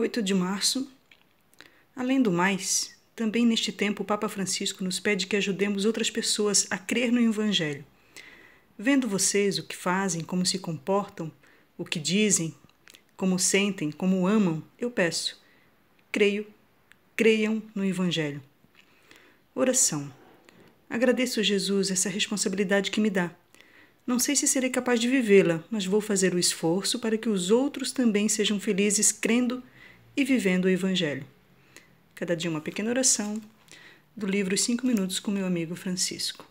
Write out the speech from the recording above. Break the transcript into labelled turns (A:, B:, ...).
A: 8 de março. Além do mais, também neste tempo o Papa Francisco nos pede que ajudemos outras pessoas a crer no Evangelho. Vendo vocês o que fazem, como se comportam, o que dizem, como sentem, como amam, eu peço: creio, creiam no Evangelho. Oração. Agradeço, Jesus, essa responsabilidade que me dá. Não sei se serei capaz de vivê-la, mas vou fazer o esforço para que os outros também sejam felizes crendo e vivendo o Evangelho. Cada dia uma pequena oração do livro Cinco Minutos com meu amigo Francisco.